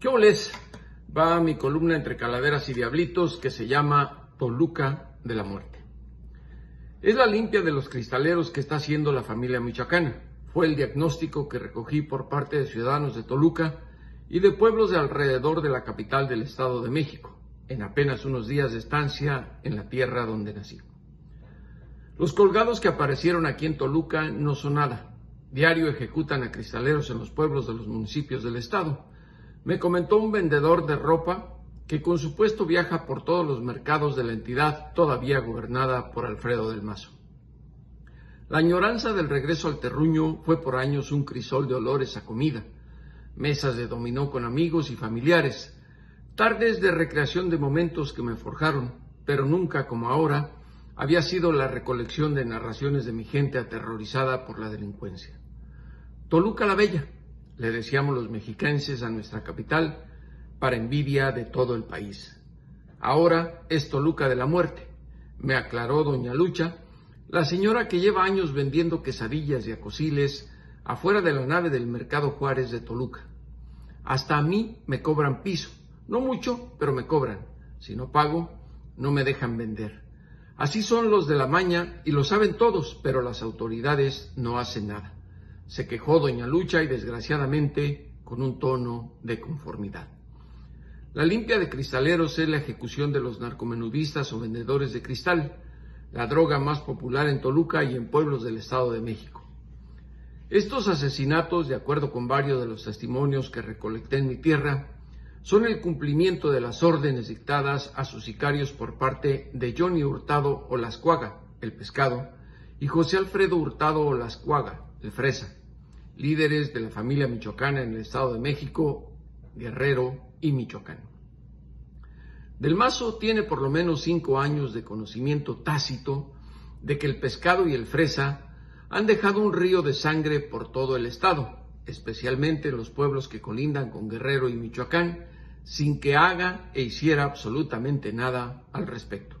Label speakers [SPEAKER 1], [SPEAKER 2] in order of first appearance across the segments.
[SPEAKER 1] ¿Qué oles? Va mi columna entre calaveras y diablitos que se llama Toluca de la Muerte. Es la limpia de los cristaleros que está haciendo la familia michoacana. Fue el diagnóstico que recogí por parte de ciudadanos de Toluca y de pueblos de alrededor de la capital del Estado de México, en apenas unos días de estancia en la tierra donde nací. Los colgados que aparecieron aquí en Toluca no son nada. Diario ejecutan a cristaleros en los pueblos de los municipios del Estado. Me comentó un vendedor de ropa que con su puesto viaja por todos los mercados de la entidad todavía gobernada por Alfredo del Mazo. La añoranza del regreso al terruño fue por años un crisol de olores a comida, mesas de dominó con amigos y familiares, tardes de recreación de momentos que me forjaron, pero nunca como ahora había sido la recolección de narraciones de mi gente aterrorizada por la delincuencia. Toluca la Bella, le decíamos los mexicenses a nuestra capital, para envidia de todo el país. Ahora es Toluca de la Muerte, me aclaró doña Lucha, la señora que lleva años vendiendo quesadillas y acosiles afuera de la nave del Mercado Juárez de Toluca. Hasta a mí me cobran piso, no mucho, pero me cobran. Si no pago, no me dejan vender. Así son los de la maña y lo saben todos, pero las autoridades no hacen nada. Se quejó doña Lucha y desgraciadamente con un tono de conformidad. La limpia de cristaleros es la ejecución de los narcomenudistas o vendedores de cristal, la droga más popular en Toluca y en pueblos del Estado de México. Estos asesinatos, de acuerdo con varios de los testimonios que recolecté en mi tierra, son el cumplimiento de las órdenes dictadas a sus sicarios por parte de Johnny Hurtado Olascuaga, el pescado, y José Alfredo Hurtado Olascuaga, el fresa, líderes de la familia michoacana en el Estado de México, Guerrero y Michoacán. Del Mazo tiene por lo menos cinco años de conocimiento tácito de que el pescado y el fresa han dejado un río de sangre por todo el estado, especialmente en los pueblos que colindan con Guerrero y Michoacán, sin que haga e hiciera absolutamente nada al respecto.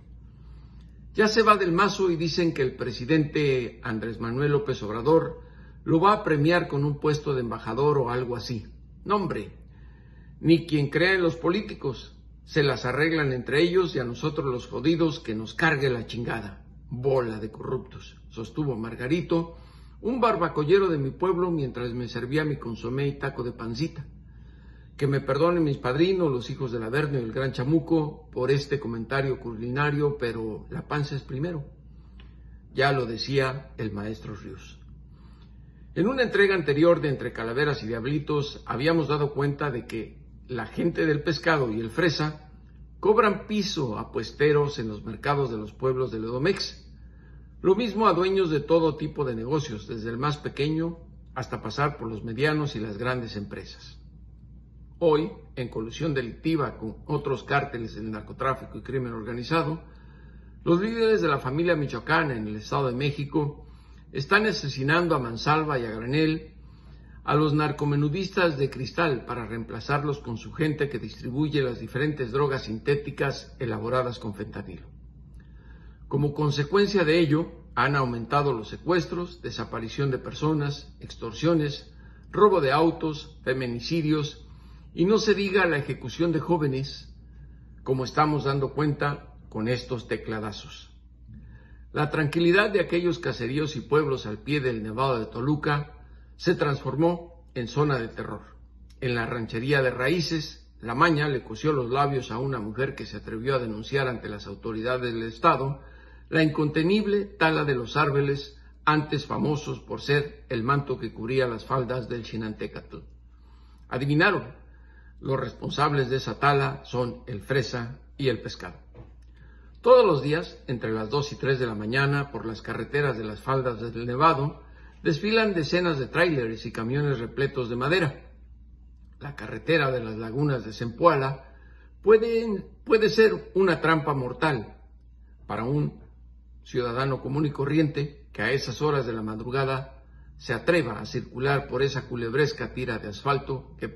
[SPEAKER 1] Ya se va del Mazo y dicen que el presidente Andrés Manuel López Obrador lo va a premiar con un puesto de embajador o algo así. No, hombre, ni quien crea en los políticos, se las arreglan entre ellos y a nosotros los jodidos que nos cargue la chingada. Bola de corruptos, sostuvo Margarito, un barbacollero de mi pueblo mientras me servía mi consomé y taco de pancita. Que me perdonen mis padrinos, los hijos del Averno y el Gran Chamuco, por este comentario culinario, pero la panza es primero. Ya lo decía el maestro Ríos. En una entrega anterior de Entre Calaveras y Diablitos habíamos dado cuenta de que la gente del pescado y el fresa cobran piso a puesteros en los mercados de los pueblos del Edomex. Lo mismo a dueños de todo tipo de negocios, desde el más pequeño hasta pasar por los medianos y las grandes empresas. Hoy, en colusión delictiva con otros cárteles del narcotráfico y crimen organizado, los líderes de la familia michoacana en el Estado de México están asesinando a Mansalva y a Granel a los narcomenudistas de cristal para reemplazarlos con su gente que distribuye las diferentes drogas sintéticas elaboradas con fentanilo. Como consecuencia de ello, han aumentado los secuestros, desaparición de personas, extorsiones, robo de autos, feminicidios y no se diga la ejecución de jóvenes, como estamos dando cuenta con estos tecladazos. La tranquilidad de aquellos caseríos y pueblos al pie del Nevado de Toluca se transformó en zona de terror. En la ranchería de Raíces, la maña le cosió los labios a una mujer que se atrevió a denunciar ante las autoridades del Estado la incontenible tala de los árboles antes famosos por ser el manto que cubría las faldas del Chinantecatl. Adivinaron, los responsables de esa tala son el fresa y el pescado. Todos los días, entre las 2 y 3 de la mañana, por las carreteras de las faldas del Nevado, desfilan decenas de tráileres y camiones repletos de madera. La carretera de las lagunas de Zempoala puede, ser una trampa mortal para un ciudadano común y corriente que a esas horas de la madrugada se atreva a circular por esa culebresca tira de asfalto que,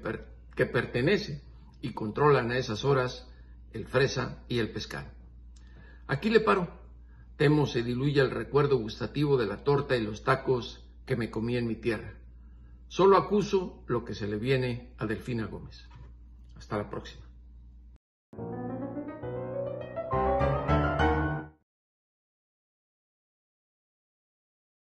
[SPEAKER 1] que pertenece y controlan a esas horas el fresa y el pescado. Aquí le paro. Temo se diluya el recuerdo gustativo de la torta y los tacos que me comí en mi tierra. Solo acuso lo que se le viene a Delfina Gómez. Hasta la próxima.